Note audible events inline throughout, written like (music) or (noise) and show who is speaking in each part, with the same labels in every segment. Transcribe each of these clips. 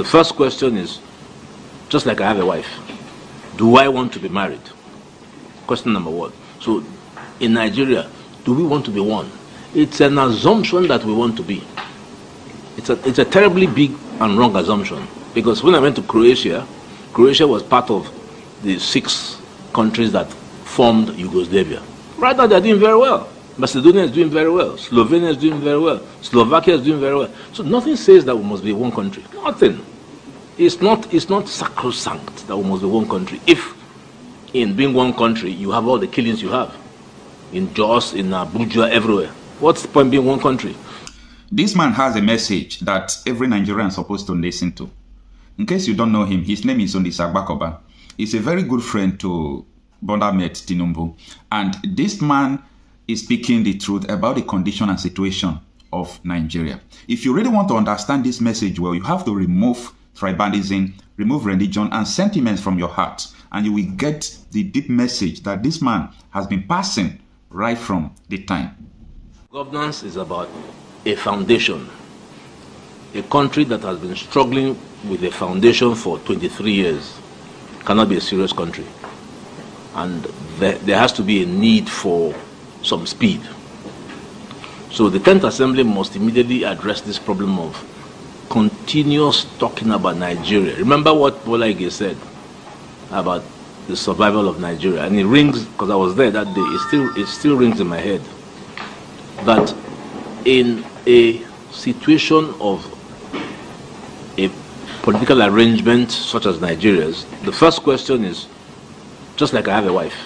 Speaker 1: The first question is, just like I have a wife, do I want to be married? Question number one. So, in Nigeria, do we want to be one? It's an assumption that we want to be. It's a, it's a terribly big and wrong assumption. Because when I went to Croatia, Croatia was part of the six countries that formed Yugoslavia. Right now, they're doing very well. Macedonia is doing very well. Slovenia is doing very well. Slovakia is doing very well. So nothing says that we must be one country. Nothing. It's not, it's not sacrosanct that we must be one country. If in being one country, you have all the killings you have in Jos, in Abuja, everywhere. What's the point being one country?
Speaker 2: This man has a message that every Nigerian is supposed to listen to. In case you don't know him, his name is Olisa Agbakoba. He's a very good friend to Bola Ahmed Tinubu. And this man is speaking the truth about the condition and situation of Nigeria. If you really want to understand this message well, you have to remove tribalism, remove religion and sentiments from your heart, and you will get the deep message that this man has been passing right from the time.
Speaker 1: Governance is about a foundation. A country that has been struggling with a foundation for 23 years cannot be a serious country. And there, there has to be a need for some speed. So the 10th Assembly must immediately address this problem of continuous talking about Nigeria. Remember what Bola Ige said about the survival of Nigeria, and it rings because I was there that day. It still it still rings in my head that in a situation of a political arrangement such as Nigeria's, the first question is just like I have a wife,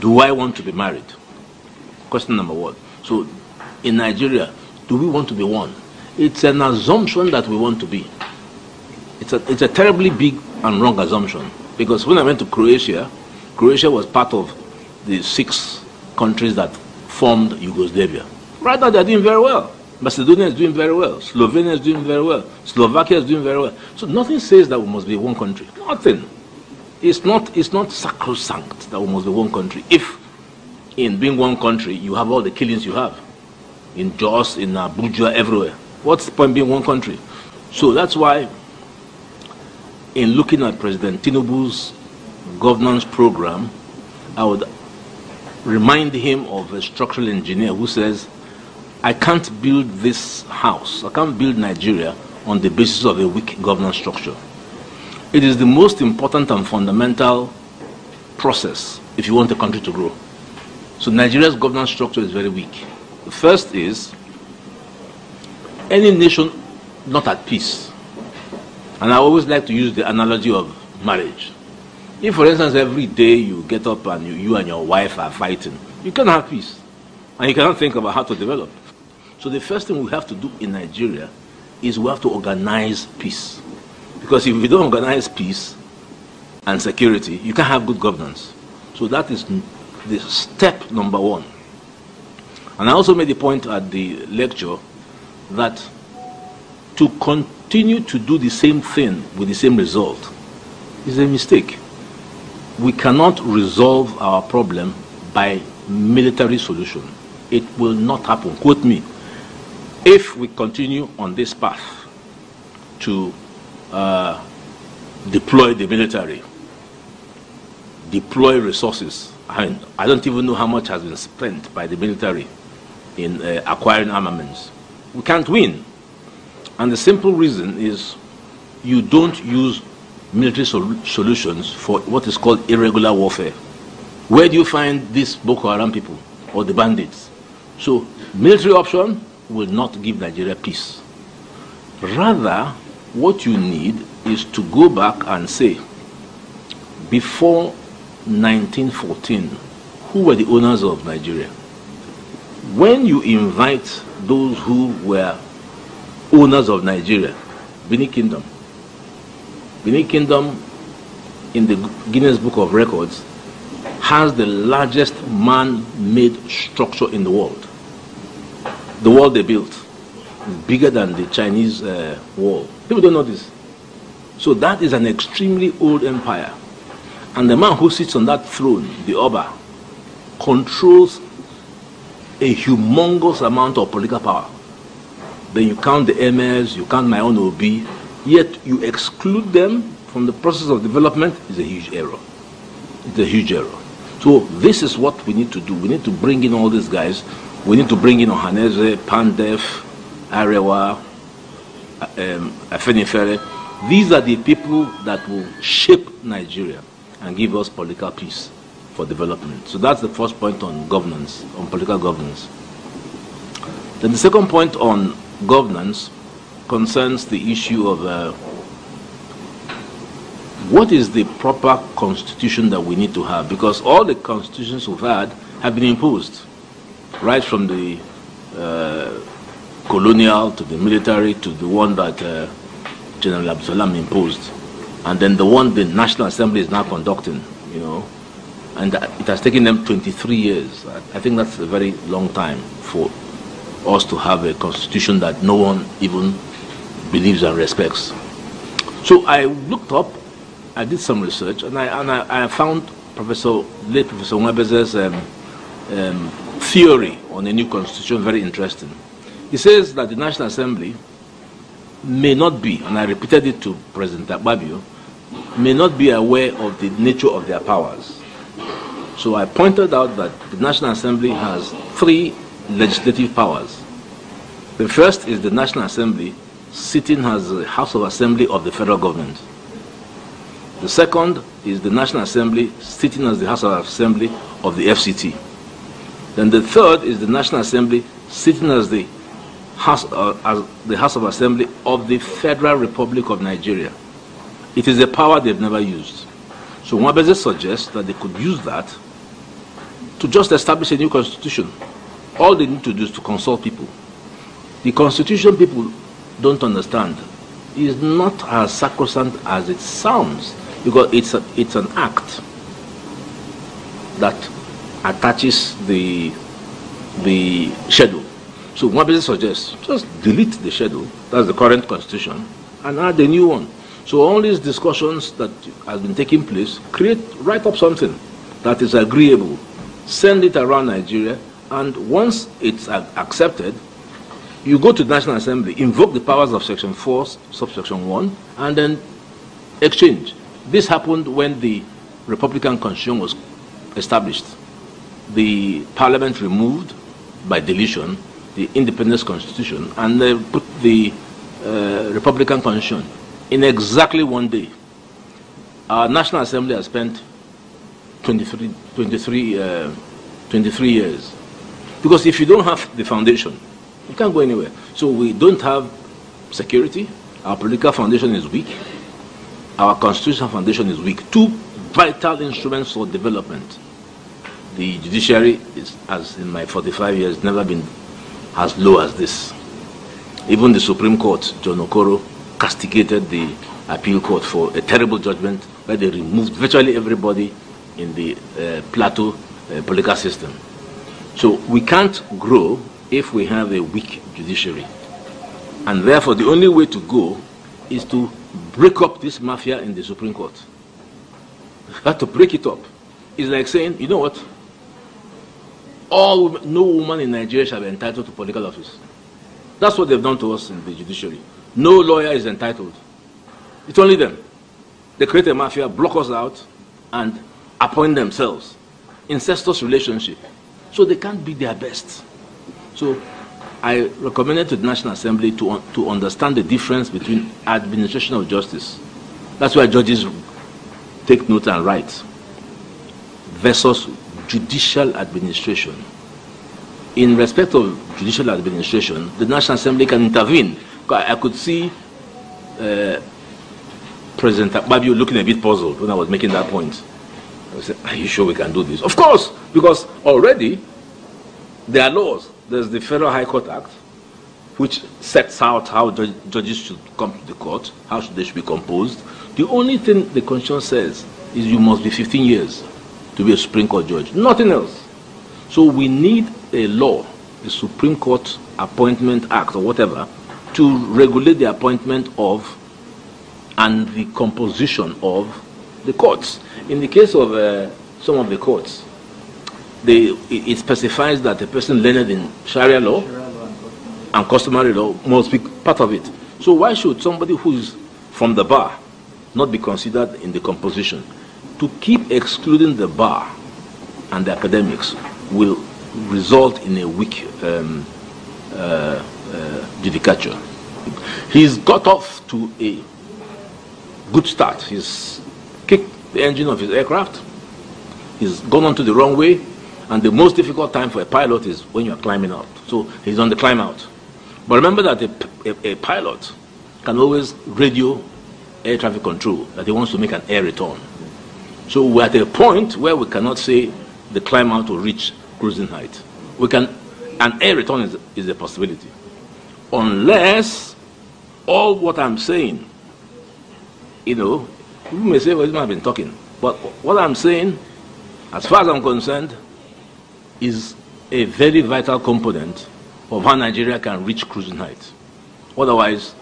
Speaker 1: do I want to be married? Question number one. So, in Nigeria, do we want to be one? It's an assumption that we want to be. It's a, it's a terribly big and wrong assumption. Because when I went to Croatia, Croatia was part of the six countries that formed Yugoslavia. Right now, they're doing very well. Macedonia is doing very well. Slovenia is doing very well. Slovakia is doing very well. So nothing says that we must be one country. Nothing. It's not, it's not sacrosanct that we must be one country. If in being one country, you have all the killings you have in Jos, in Abuja, everywhere. What's the point being one country? So that's why, in looking at President Tinubu's governance program, I would remind him of a structural engineer who says, I can't build this house, I can't build Nigeria on the basis of a weak governance structure. It is the most important and fundamental process if you want a country to grow. So Nigeria's governance structure is very weak. The first is any nation not at peace. And I always like to use the analogy of marriage. If, for instance, every day you get up and you, you and your wife are fighting, you cannot have peace. And you cannot think about how to develop. So the first thing we have to do in Nigeria is we have to organize peace. Because if we don't organize peace and security, you can't have good governance. So that is the step number one. And I also made the point at the lecture that to continue to do the same thing with the same result is a mistake. We cannot resolve our problem by military solution. It will not happen. Quote me. If we continue on this path to uh, deploy the military, deploy resources, I, I don't even know how much has been spent by the military in uh, acquiring armaments. We can't win. And the simple reason is you don't use military sol solutions for what is called irregular warfare. Where do you find these Boko Haram people or the bandits? So, military option will not give Nigeria peace. Rather, what you need is to go back and say, before 1914, who were the owners of Nigeria? When you invite those who were owners of Nigeria, Benin Kingdom, Benin Kingdom in the Guinness Book of Records has the largest man-made structure in the world. The wall they built is bigger than the Chinese uh, wall. People don't know this. So that is an extremely old empire. And the man who sits on that throne, the Oba, controls a humongous amount of political power. Then you count the emirs, you count my own Obi, yet you exclude them from the process of development is a huge error. It's a huge error. So this is what we need to do. We need to bring in all these guys. We need to bring in Ohanaeze, Pandef, Arewa, um, Afenifere. These are the people that will shape Nigeria and give us political peace for development. So that's the first point on governance, on political governance. Then the second point on governance concerns the issue of uh, what is the proper constitution that we need to have? Because all the constitutions we've had have been imposed, right from the uh, colonial to the military to the one that uh, General Abdul imposed, and then the one the National Assembly is now conducting, you know, and it has taken them 23 years. I think that's a very long time for us to have a constitution that no one even believes and respects. So I looked up, I did some research, and I, and I, I found Professor, late Professor Nwabueze's um, um, theory on a new constitution very interesting. He says that the National Assembly may not be, and I repeated it to President Akpabio, may not be aware of the nature of their powers. So I pointed out that the National Assembly has three legislative powers. The first is the National Assembly sitting as the House of Assembly of the federal government. The second is the National Assembly sitting as the House of Assembly of the FCT. Then the third is the National Assembly sitting as the House, uh, as the House of Assembly of the Federal Republic of Nigeria. It is a power they've never used. So Nwabueze suggests that they could use that to just establish a new constitution. All they need to do is to consult people. The constitution people don't understand is not as sacrosanct as it sounds because it's, a, it's an act that attaches the, the schedule. So Nwabueze suggests just delete the schedule, that's the current constitution, and add a new one. So all these discussions that have been taking place, create, write up something that is agreeable, send it around Nigeria, and once it's accepted, you go to the National Assembly, invoke the powers of Section 4, subsection 1, and then exchange. This happened when the Republican Constitution was established. The Parliament removed, by deletion, the Independence Constitution and they put the uh, Republican Constitution in exactly one day. Our National Assembly has spent 23, 23, uh, 23 years. Because if you don't have the foundation, you can't go anywhere. So we don't have security. Our political foundation is weak. Our constitutional foundation is weak. Two vital instruments for development. The judiciary is, as in my 45 years, never been as low as this. Even the Supreme Court, John Okoro, castigated the appeal court for a terrible judgment where they removed virtually everybody in the uh, plateau uh, political system. So we can't grow if we have a weak judiciary. And therefore, the only way to go is to break up this mafia in the Supreme Court. Have to break it up. It's like saying, you know what? All no woman in Nigeria shall be entitled to political office. That's what they've done to us in the judiciary. No lawyer is entitled. It's only them. They create a mafia, block us out, and appoint themselves. Incestuous relationship. So they can't be their best. So I recommended to the National Assembly to, to understand the difference between administration of justice. That's why judges take note and write versus judicial administration. In respect of judicial administration, the National Assembly can intervene. I could see uh, President Akpabio looking a bit puzzled when I was making that point. I said, are you sure we can do this? Of course, because already there are laws there's the Federal High Court Act, which sets out how judges should come to the court, how should they should be composed. The only thing the Constitution says is you must be 15 years to be a Supreme Court judge, nothing else. So we need a law, a Supreme Court Appointment Act or whatever, to regulate the appointment of and the composition of the courts. In the case of uh, some of the courts, they, it specifies that a person learned in Sharia law and customary law must be part of it. So why should somebody who is from the bar not be considered in the composition. To keep excluding the bar and the academics will result in a weak um, uh, uh, judicature. He's got off to a good start. He's the engine of his aircraft. He's gone onto the wrong way. And the most difficult time for a pilot is when you're climbing out. So he's on the climb out. But remember that a, a, a pilot can always radio air traffic control that he wants to make an air return. So we're at a point where we cannot say the climb out will reach cruising height. We can, an air return is, is a possibility. Unless all what I'm saying, you know, you may say, well, I've been talking. But what I'm saying, as far as I'm concerned, is a very vital component of how Nigeria can reach cruising height. Otherwise,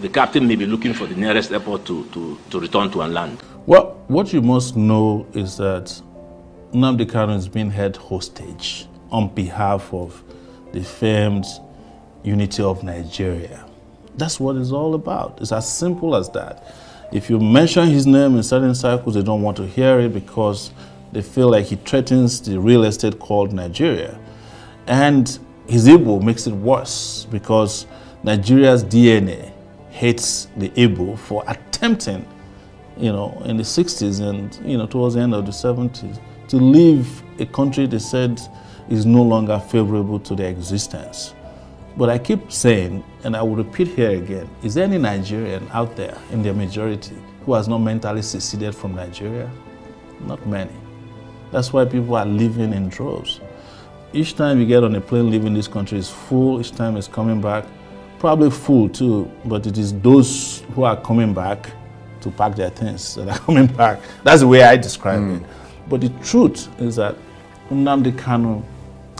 Speaker 1: the captain may be looking for the nearest airport to, to, to return to and land.
Speaker 3: Well, what you must know is that Nnamdi Kanu is being held hostage on behalf of the famed unity of Nigeria. That's what it's all about. It's as simple as that. If you mention his name in certain circles, they don't want to hear it because they feel like he threatens the real estate called Nigeria. And his Igbo makes it worse because Nigeria's DNA hates the Igbo for attempting, you know, in the 60s and, you know, towards the end of the 70s to leave a country they said is no longer favorable to their existence. But I keep saying, and I will repeat here again, is there any Nigerian out there in their majority who has not mentally seceded from Nigeria? Not many. That's why people are living in droves. Each time you get on a plane leaving this country is full, each time it's coming back, probably full too, but it is those who are coming back to pack their things that are (laughs) coming back. That's the way I describe mm. it. But the truth is that Nnamdi Kanu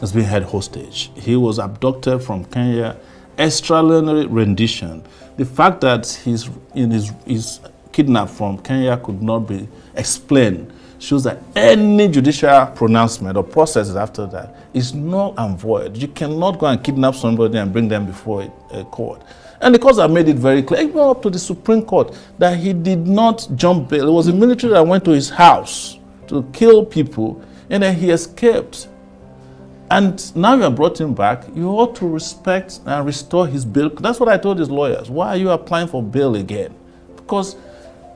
Speaker 3: has been held hostage. He was abducted from Kenya, extraordinary rendition. The fact that he's in his, his kidnapped from Kenya could not be explained shows that any judicial pronouncement or processes after that is null and void. You cannot go and kidnap somebody and bring them before a court. And the courts have made it very clear, even up to the Supreme Court, that he did not jump bail. It was the military that went to his house to kill people, and then he escaped. And now you have brought him back, you ought to respect and restore his bail. That's what I told his lawyers. Why are you applying for bail again? Because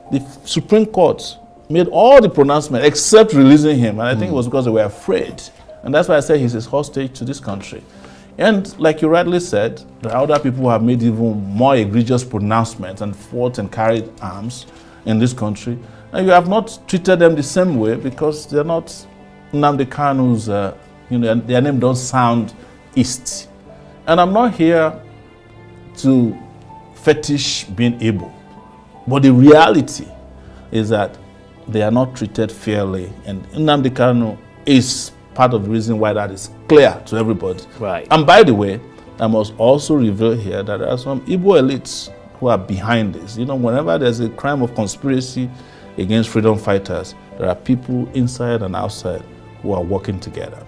Speaker 3: the Supreme Court made all the pronouncements except releasing him. And I think mm. it was because they were afraid. And that's why I said he's a hostage to this country. And like you rightly said, are other people have made even more egregious pronouncements and fought and carried arms in this country. And you have not treated them the same way because they're not Nnamdi Kanu's, uh, you know, their name don't sound East. And I'm not here to fetish being able. But the reality is that they are not treated fairly. And Nnamdi Kanu is part of the reason why that is clear to everybody.
Speaker 4: Right.
Speaker 3: And by the way, I must also reveal here that there are some Igbo elites who are behind this. You know, whenever there's a crime of conspiracy against freedom fighters, there are people inside and outside who are working together.